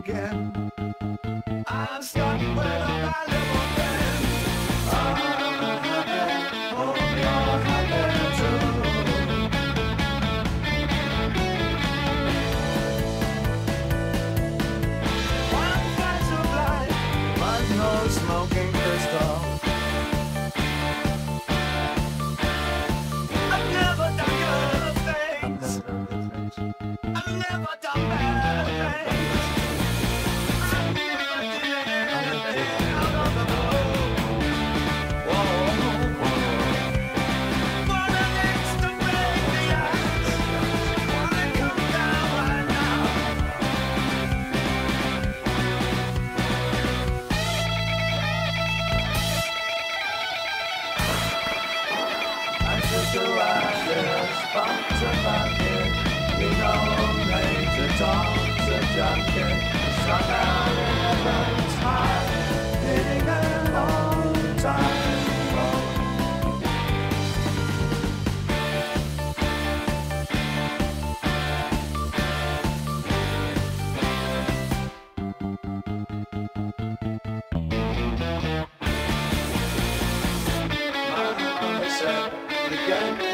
again. Punch you know they're to talk to It's not out in heaven's a long time. again.